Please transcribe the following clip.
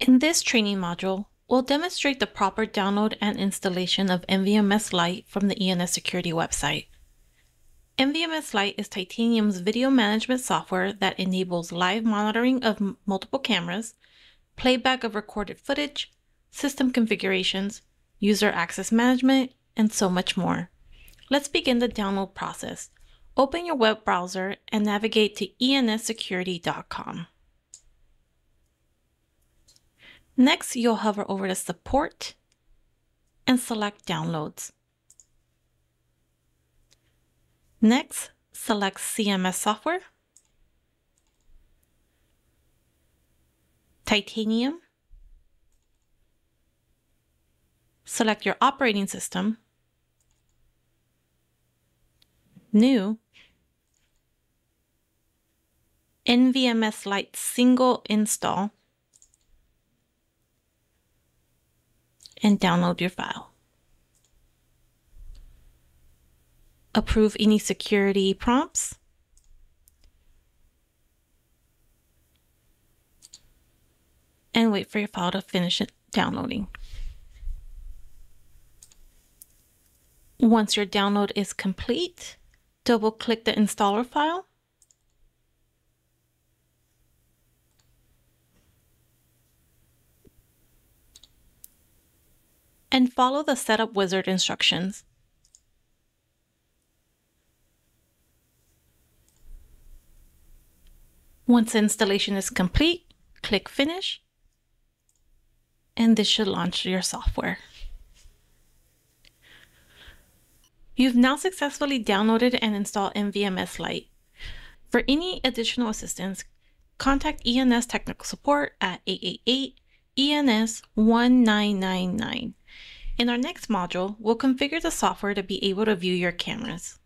In this training module, we'll demonstrate the proper download and installation of NVMS Lite from the ENS Security website. NVMS Lite is Titanium's video management software that enables live monitoring of multiple cameras, playback of recorded footage, system configurations, user access management, and so much more. Let's begin the download process. Open your web browser and navigate to enssecurity.com. Next, you'll hover over to Support and select Downloads. Next, select CMS Software, Titanium, select your operating system, New, NVMS Lite Single Install, and download your file. Approve any security prompts. And wait for your file to finish downloading. Once your download is complete, double click the installer file and follow the Setup Wizard instructions. Once installation is complete, click Finish, and this should launch your software. You've now successfully downloaded and installed NVMS Lite. For any additional assistance, contact ENS Technical Support at 888 ENS 1999. In our next module, we'll configure the software to be able to view your cameras.